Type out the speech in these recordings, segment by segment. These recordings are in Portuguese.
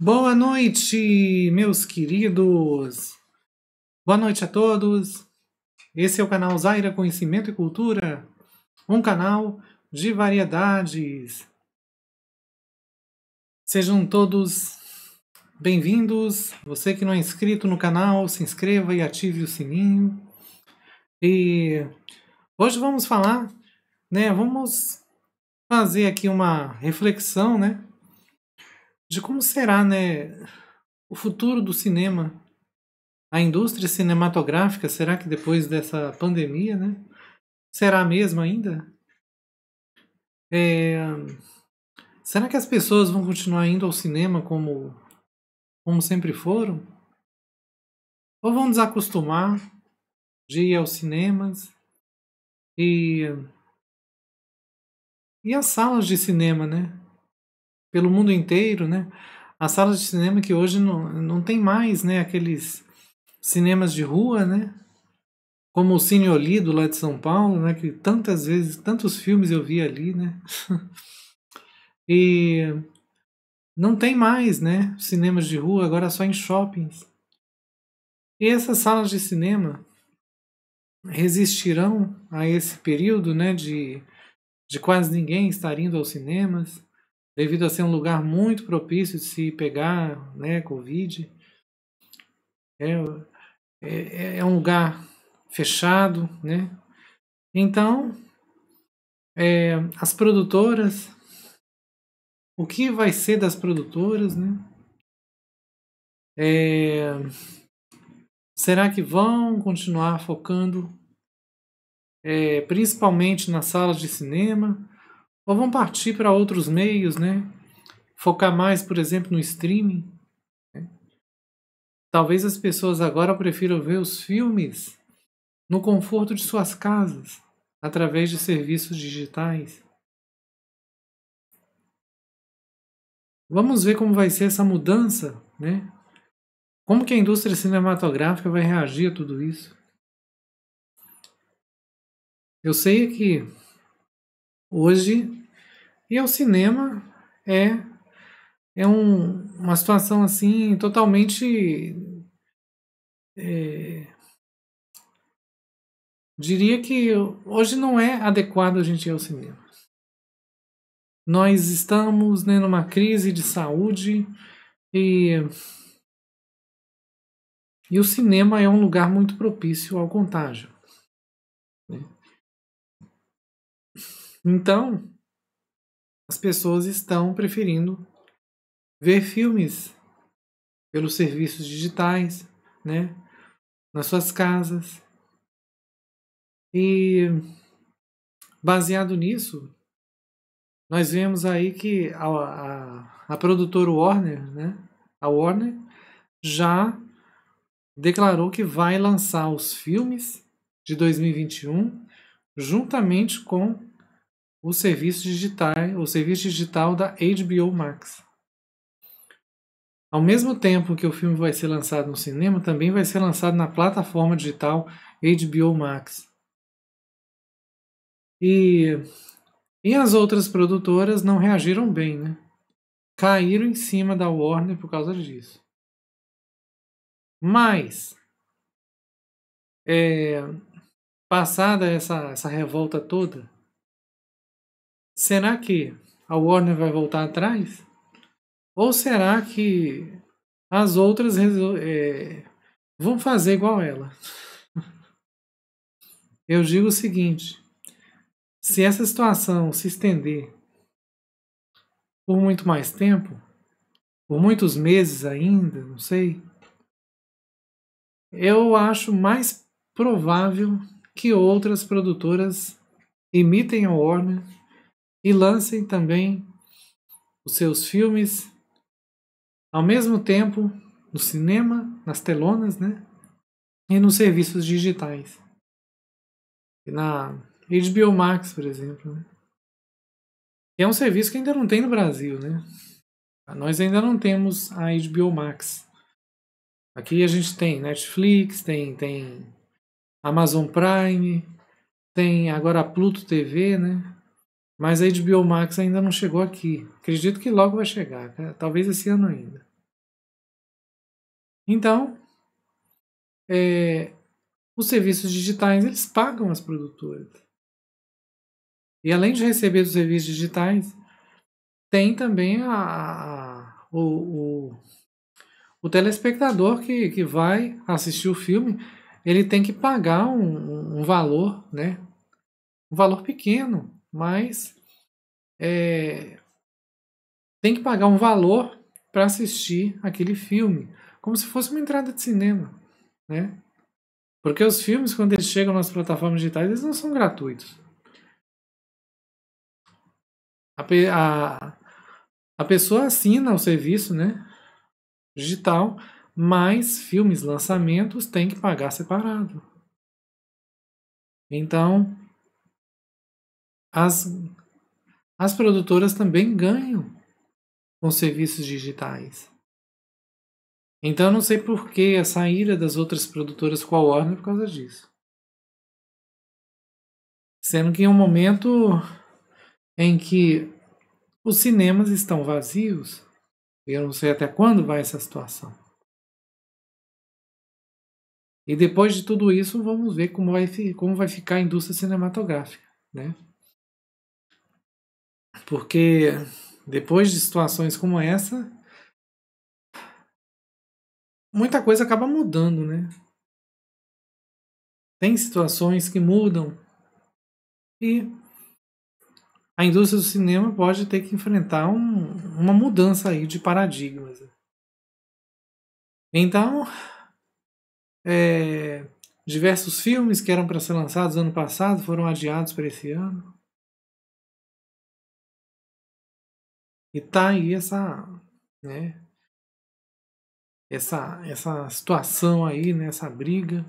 Boa noite, meus queridos. Boa noite a todos. Esse é o canal Zaira Conhecimento e Cultura, um canal de variedades. Sejam todos bem-vindos. Você que não é inscrito no canal, se inscreva e ative o sininho. E hoje vamos falar, né? Vamos fazer aqui uma reflexão, né? De como será, né, o futuro do cinema, a indústria cinematográfica, será que depois dessa pandemia, né, será a mesma ainda? É, será que as pessoas vão continuar indo ao cinema como, como sempre foram? Ou vão desacostumar de ir aos cinemas e e as salas de cinema, né? Pelo mundo inteiro, né? As salas de cinema que hoje não, não tem mais, né? Aqueles cinemas de rua, né? Como o Cine Olido lá de São Paulo, né? Que tantas vezes, tantos filmes eu vi ali, né? e não tem mais, né? Cinemas de rua, agora só em shoppings. E essas salas de cinema resistirão a esse período, né? De, de quase ninguém estar indo aos cinemas devido a ser um lugar muito propício de se pegar né, Covid. É, é, é um lugar fechado, né? Então, é, as produtoras, o que vai ser das produtoras, né? É, será que vão continuar focando é, principalmente nas salas de cinema? Ou vão partir para outros meios, né? Focar mais, por exemplo, no streaming. Né? Talvez as pessoas agora prefiram ver os filmes no conforto de suas casas, através de serviços digitais. Vamos ver como vai ser essa mudança, né? Como que a indústria cinematográfica vai reagir a tudo isso? Eu sei que hoje e o cinema é, é um, uma situação assim totalmente. É, diria que hoje não é adequado a gente ir ao cinema. Nós estamos né, numa crise de saúde e, e o cinema é um lugar muito propício ao contágio. Né? Então, as pessoas estão preferindo ver filmes pelos serviços digitais, né? Nas suas casas. E baseado nisso, nós vemos aí que a, a, a produtora Warner, né? A Warner já declarou que vai lançar os filmes de 2021 juntamente com o serviço digital, o serviço digital da HBO Max. Ao mesmo tempo que o filme vai ser lançado no cinema, também vai ser lançado na plataforma digital HBO Max. E, e as outras produtoras não reagiram bem, né? Caíram em cima da Warner por causa disso. Mas, é, passada essa, essa revolta toda, Será que a Warner vai voltar atrás? Ou será que as outras é, vão fazer igual ela? Eu digo o seguinte: se essa situação se estender por muito mais tempo, por muitos meses ainda, não sei, eu acho mais provável que outras produtoras imitem a Warner e lancem também os seus filmes ao mesmo tempo no cinema, nas telonas, né? E nos serviços digitais. Na HBO Max, por exemplo. Né? É um serviço que ainda não tem no Brasil, né? Nós ainda não temos a HBO Max. Aqui a gente tem Netflix, tem, tem Amazon Prime, tem agora a Pluto TV, né? Mas a HBO Max ainda não chegou aqui. Acredito que logo vai chegar, né? talvez esse ano ainda. Então, é, os serviços digitais eles pagam as produtoras. E além de receber os serviços digitais, tem também a, a o, o, o, telespectador que, que vai assistir o filme, ele tem que pagar um, um valor, né? Um valor pequeno, mas é, tem que pagar um valor para assistir aquele filme, como se fosse uma entrada de cinema, né? Porque os filmes, quando eles chegam nas plataformas digitais, eles não são gratuitos. A, a, a pessoa assina o serviço né, digital, mas filmes, lançamentos, tem que pagar separado. Então, as, as produtoras também ganham com serviços digitais. Então não sei por que a saída das outras produtoras com a Warner por causa disso. Sendo que em um momento em que os cinemas estão vazios, eu não sei até quando vai essa situação. E depois de tudo isso, vamos ver como vai, como vai ficar a indústria cinematográfica, né? Porque depois de situações como essa, muita coisa acaba mudando, né? Tem situações que mudam e a indústria do cinema pode ter que enfrentar um, uma mudança aí de paradigmas. Então, é, diversos filmes que eram para ser lançados ano passado foram adiados para esse ano. E tá aí essa, né, essa, essa situação aí, né, essa briga.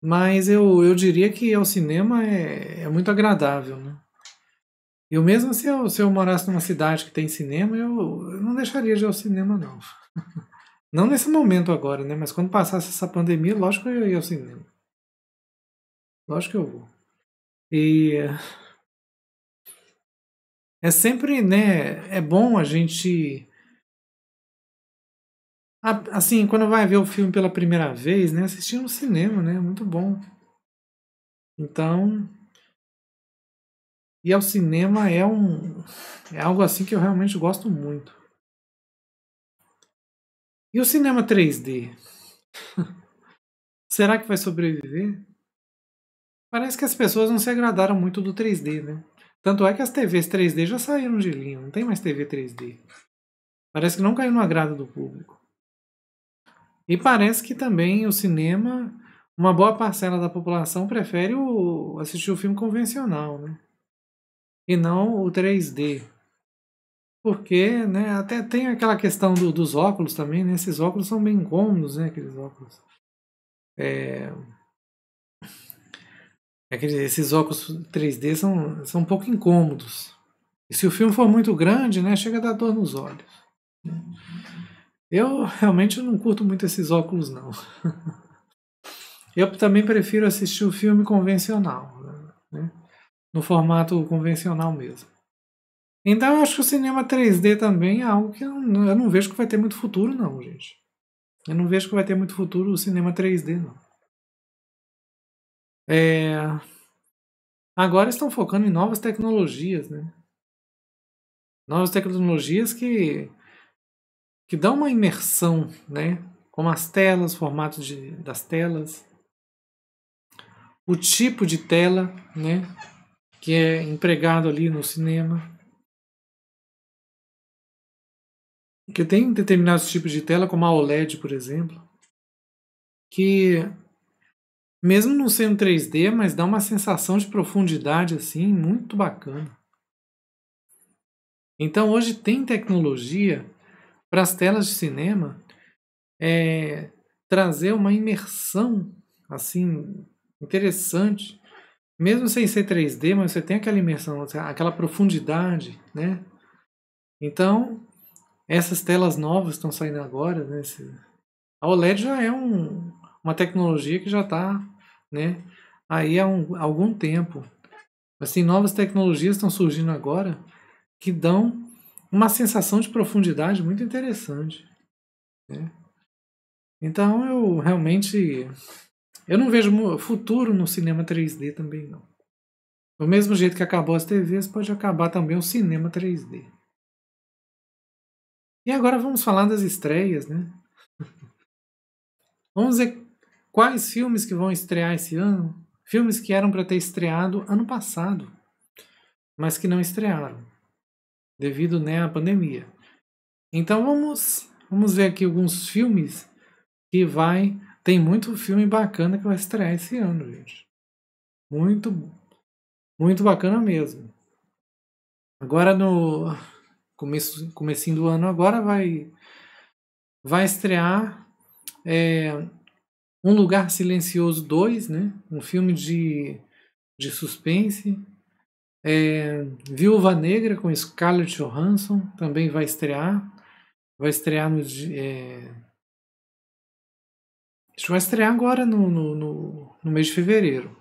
Mas eu, eu diria que o cinema é, é muito agradável, né? Eu mesmo se eu, se eu morasse numa cidade que tem cinema, eu, eu não deixaria de ir ao cinema, não. Não nesse momento agora, né? Mas quando passasse essa pandemia, lógico que eu ia ao cinema. Lógico que eu vou. E é sempre, né? É bom a gente Assim, quando vai ver o filme pela primeira vez, né? Assistir no cinema, né? Muito bom. Então. E ao cinema é um. É algo assim que eu realmente gosto muito. E o cinema 3D? Será que vai sobreviver? Parece que as pessoas não se agradaram muito do 3D, né? Tanto é que as TVs 3D já saíram de linha, não tem mais TV 3D. Parece que não caiu no agrado do público. E parece que também o cinema, uma boa parcela da população prefere o, assistir o filme convencional, né? E não o 3D. Porque, né, até tem aquela questão do, dos óculos também, né? Esses óculos são bem incômodos, né? Aqueles óculos. É... Aqueles, esses óculos 3D são, são um pouco incômodos. E se o filme for muito grande, né, chega a dar dor nos olhos. Eu realmente não curto muito esses óculos, não. Eu também prefiro assistir o filme convencional, né? no formato convencional mesmo. Então eu acho que o cinema 3D também é algo que eu não, eu não vejo que vai ter muito futuro, não, gente. Eu não vejo que vai ter muito futuro o cinema 3D, não. É... Agora estão focando em novas tecnologias, né? Novas tecnologias que que dá uma imersão, né? Como as telas, formato de, das telas, o tipo de tela, né? Que é empregado ali no cinema. Que tem determinados tipos de tela, como a OLED, por exemplo, que mesmo não sendo 3D, mas dá uma sensação de profundidade assim muito bacana. Então hoje tem tecnologia para as telas de cinema é, trazer uma imersão assim interessante, mesmo sem ser 3D, mas você tem aquela imersão, aquela profundidade, né? Então essas telas novas estão saindo agora, né? A OLED já é um, uma tecnologia que já está, né? Aí há, um, há algum tempo. Assim, novas tecnologias estão surgindo agora que dão uma sensação de profundidade muito interessante. Né? Então eu realmente eu não vejo futuro no cinema 3D também não. Do mesmo jeito que acabou as TVs, pode acabar também o cinema 3D. E agora vamos falar das estreias, né? vamos quais filmes que vão estrear esse ano. Filmes que eram para ter estreado ano passado, mas que não estrearam, devido né, à pandemia. Então vamos, vamos ver aqui alguns filmes que vai. Tem muito filme bacana que vai estrear esse ano, gente. Muito, muito bacana mesmo. Agora no começo, comecinho do ano agora vai vai estrear é, Um Lugar Silencioso 2, né? Um filme de, de suspense. É, Viúva Negra com Scarlett Johansson também vai estrear. Vai estrear no. É, vai estrear agora no, no, no, no mês de fevereiro.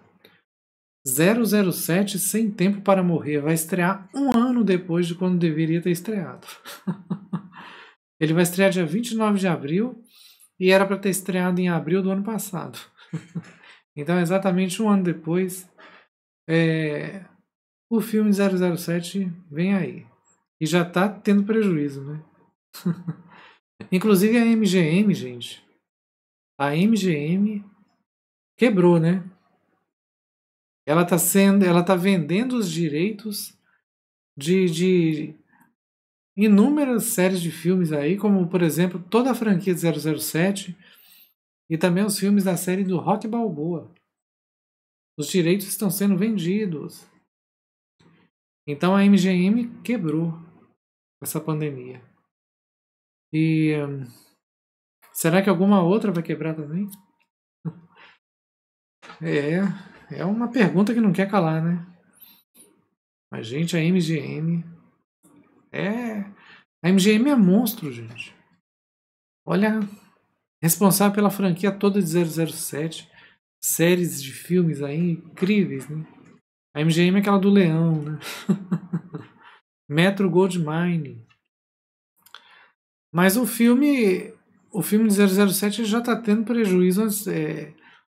007 Sem Tempo para Morrer vai estrear um ano depois de quando deveria ter estreado. Ele vai estrear dia 29 de abril e era para ter estreado em abril do ano passado. então, exatamente um ano depois, é, o filme 007 vem aí. E já está tendo prejuízo, né? Inclusive a MGM, gente. A MGM quebrou, né? Ela está sendo, ela tá vendendo os direitos de, de inúmeras séries de filmes aí, como por exemplo toda a franquia de 007 e também os filmes da série do Rock Balboa. Os direitos estão sendo vendidos. Então a MGM quebrou essa pandemia. E hum, será que alguma outra vai quebrar também? É, é uma pergunta que não quer calar, né? Mas, gente, a MGM. É. A MGM é monstro, gente. Olha. Responsável pela franquia toda de 007. Séries de filmes aí incríveis, né? A MGM é aquela do leão, né? Metro Goldmine. Mas o filme. O filme de 007 já está tendo prejuízo é,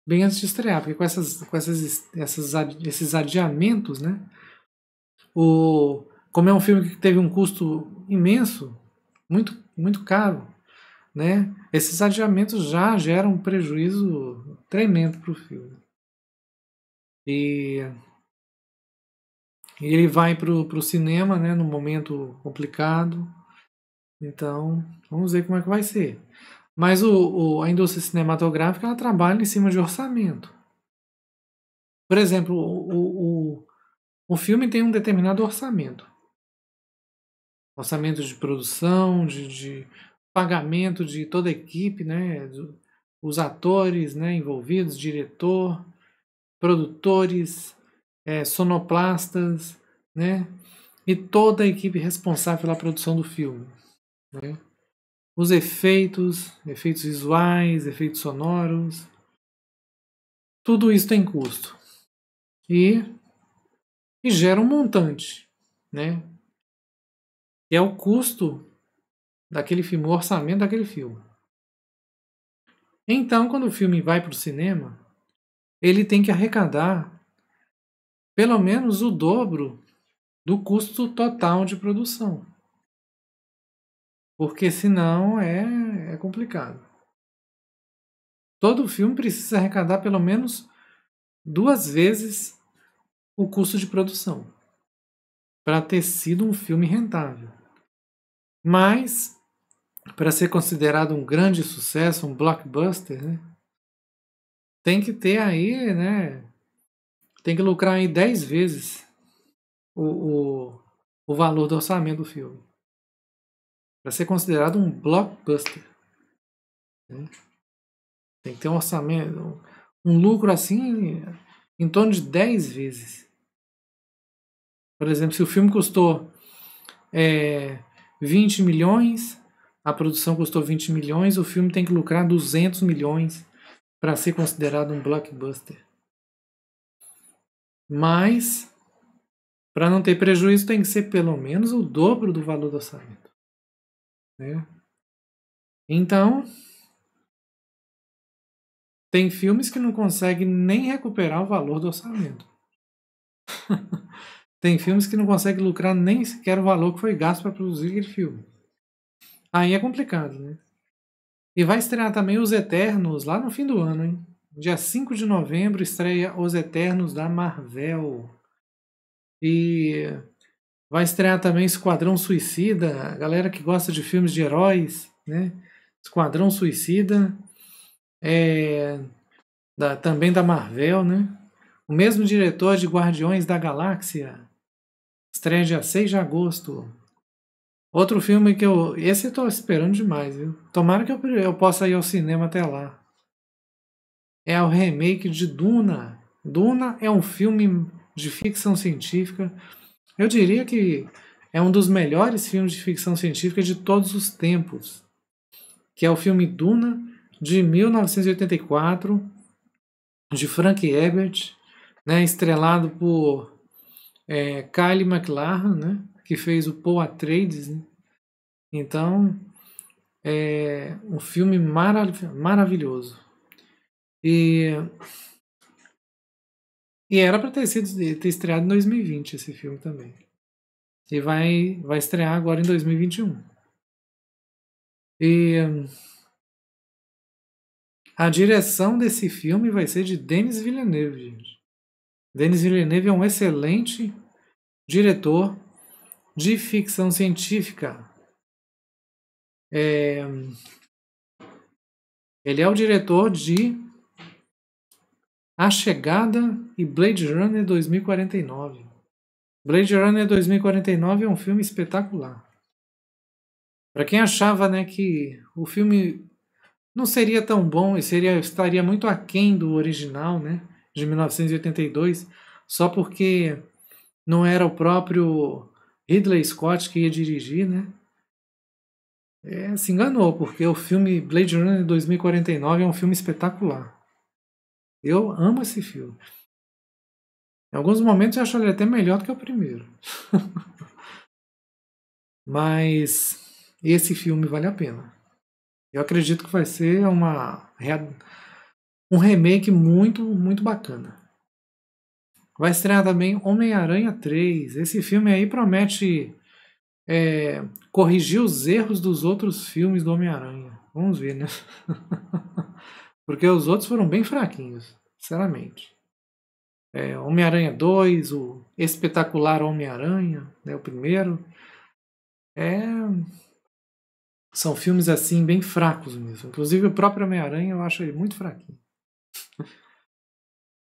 bem antes de estrear, porque com, essas, com essas, essas, esses adiamentos, né? O, como é um filme que teve um custo imenso, muito, muito caro, né? Esses adiamentos já geram um prejuízo tremendo para o filme. E, e ele vai para o cinema, né? Num momento complicado. Então, vamos ver como é que vai ser. Mas o, o, a indústria cinematográfica ela trabalha em cima de orçamento. Por exemplo, o, o, o filme tem um determinado orçamento. Orçamento de produção, de, de pagamento de toda a equipe, né? os atores né, envolvidos, diretor, produtores, é, sonoplastas, né? E toda a equipe responsável pela produção do filme. Né? os efeitos, efeitos visuais, efeitos sonoros. Tudo isso tem custo. E, e gera um montante, né? É o custo daquele filme, o orçamento daquele filme. Então, quando o filme vai para o cinema, ele tem que arrecadar pelo menos o dobro do custo total de produção. Porque senão é, é complicado. Todo filme precisa arrecadar pelo menos duas vezes o custo de produção para ter sido um filme rentável. Mas, para ser considerado um grande sucesso, um blockbuster, né, tem que ter aí, né, tem que lucrar aí 10 vezes o, o, o valor do orçamento do filme para ser considerado um blockbuster. Né? Tem que ter um orçamento, um lucro assim em torno de 10 vezes. Por exemplo, se o filme custou é, 20 milhões, a produção custou 20 milhões, o filme tem que lucrar 200 milhões para ser considerado um blockbuster. Mas Para não ter prejuízo, tem que ser pelo menos o dobro do valor do orçamento. Né? Então, tem filmes que não conseguem nem recuperar o valor do orçamento. tem filmes que não conseguem lucrar nem sequer o valor que foi gasto para produzir aquele filme. Aí é complicado, né? E vai estrear também Os Eternos lá no fim do ano, hein? Dia 5 de novembro estreia Os Eternos da Marvel. E vai estrear também Esquadrão Suicida, galera que gosta de filmes de heróis, né? Esquadrão Suicida, é, da, também da Marvel, né? O mesmo diretor de Guardiões da Galáxia, estreia dia 6 de agosto. Outro filme que eu. Esse eu tô esperando demais, viu? Tomara que eu, eu possa ir ao cinema até lá. É o remake de Duna. Duna é um filme de ficção científica. Eu diria que é um dos melhores filmes de ficção científica de todos os tempos. Que é o filme Duna, de 1984, de Frank Herbert, né, estrelado por é, Kylie McLaren, né, que fez o Paul Atreides. Né? Então, é um filme marav maravilhoso. E e era para ter sido ter estreado em 2020 esse filme também. E vai vai estrear agora em 2021. E a direção desse filme vai ser de Denis Villeneuve, gente. Denis Villeneuve é um excelente diretor de ficção científica. É... Ele é o diretor de a Chegada e Blade Runner 2049. Blade Runner 2049 é um filme espetacular. Para quem achava, né, que o filme não seria tão bom e seria estaria muito aquém do original, né, de 1982, só porque não era o próprio Ridley Scott que ia dirigir, né? É, se enganou, porque o filme Blade Runner 2049 é um filme espetacular. Eu amo esse filme. Em alguns momentos eu acho ele até melhor do que o primeiro. Mas esse filme vale a pena. Eu acredito que vai ser uma um remake muito, muito bacana. Vai estrear também Homem-Aranha 3. Esse filme aí promete é, corrigir os erros dos outros filmes do Homem-Aranha. Vamos ver, né? Porque os outros foram bem fraquinhos, sinceramente. É, Homem-Aranha 2, o espetacular Homem-Aranha, né, o primeiro. É... São filmes assim bem fracos mesmo. Inclusive o próprio Homem-Aranha eu acho ele muito fraquinho.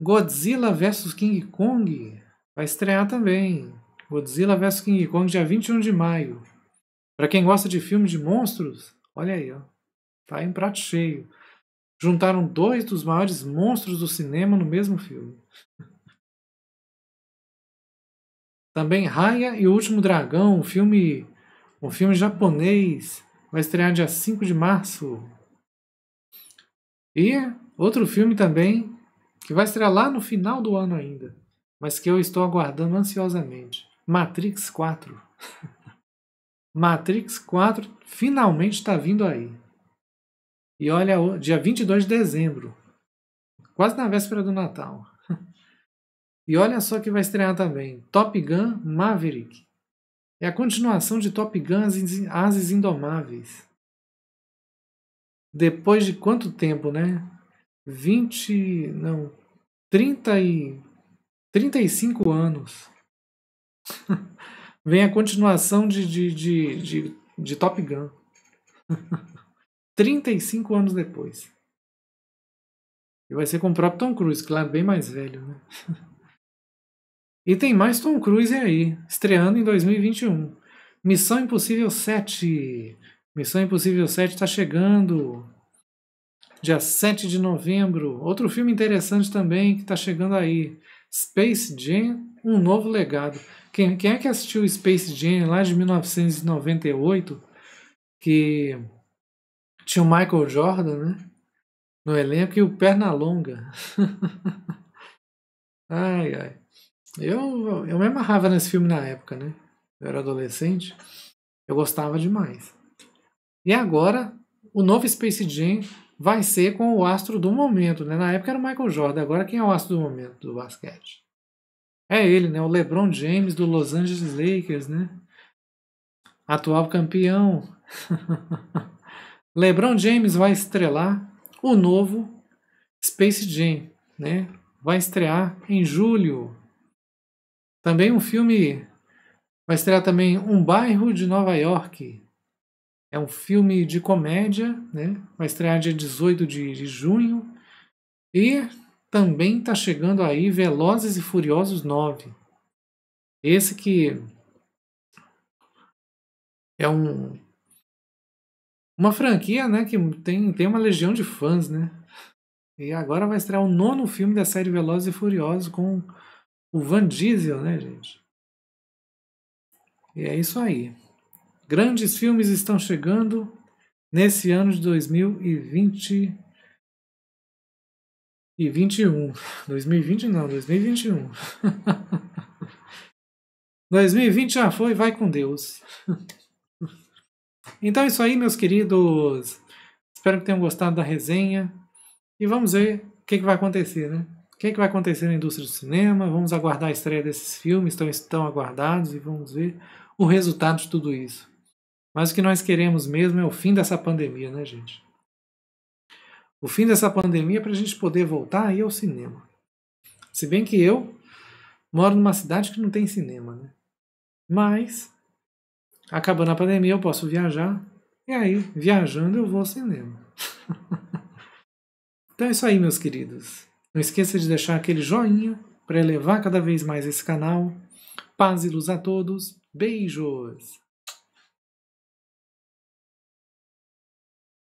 Godzilla vs King Kong vai estrear também. Godzilla vs King Kong dia 21 de maio. Para quem gosta de filme de monstros, olha aí, ó. Tá em prato cheio juntaram dois dos maiores monstros do cinema no mesmo filme. Também Raya e o Último Dragão, um filme, um filme japonês, vai estrear dia 5 de março. E outro filme também, que vai estrear lá no final do ano ainda, mas que eu estou aguardando ansiosamente. Matrix 4. Matrix 4 finalmente está vindo aí. E olha, dia 22 de dezembro, quase na véspera do Natal. E olha só que vai estrear também Top Gun Maverick. É a continuação de Top Gun Ases Indomáveis. Depois de quanto tempo, né? 20. Não. 30 e. 35 anos. Vem a continuação de, de, de, de, de Top Gun. 35 anos depois. E vai ser com o próprio Tom Cruise, claro, bem mais velho, né? e tem mais Tom Cruise aí, estreando em 2021. Missão Impossível 7. Missão Impossível 7 está chegando. Dia 7 de novembro. Outro filme interessante também que está chegando aí. Space Jam, um novo legado. Quem, quem é que assistiu Space Jam lá de 1998? Que tinha o Michael Jordan, né? No elenco e o Pernalonga. ai, ai. Eu, eu me amarrava nesse filme na época, né? Eu era adolescente. Eu gostava demais. E agora, o novo Space Jam vai ser com o astro do momento, né? Na época era o Michael Jordan, agora quem é o astro do momento do basquete? É ele, né? O LeBron James do Los Angeles Lakers, né? Atual campeão. LeBron James vai estrelar o novo Space Jam, né? Vai estrear em julho. Também um filme vai estrear também Um Bairro de Nova York. É um filme de comédia, né? Vai estrear dia 18 de, de junho. E também está chegando aí Velozes e Furiosos 9. Esse que é um uma franquia, né, que tem, tem uma legião de fãs, né? E agora vai estrear o nono filme da série Velozes e Furiosos com o Van Diesel, né, gente? E é isso aí. Grandes filmes estão chegando nesse ano de 2020 e 21. 2020 não, 2021. 2020 já foi, vai com Deus. Então é isso aí, meus queridos. Espero que tenham gostado da resenha. E vamos ver o que, que vai acontecer, né? O que, que vai acontecer na indústria do cinema? Vamos aguardar a estreia desses filmes, estão, estão aguardados, e vamos ver o resultado de tudo isso. Mas o que nós queremos mesmo é o fim dessa pandemia, né, gente? O fim dessa pandemia para a gente poder voltar aí ao cinema. Se bem que eu moro numa cidade que não tem cinema, né? Mas, acabando a pandemia, eu posso viajar. E aí, viajando, eu vou ao cinema. então é isso aí, meus queridos. Não esqueça de deixar aquele joinha para elevar cada vez mais esse canal. Paz e luz a todos. Beijos!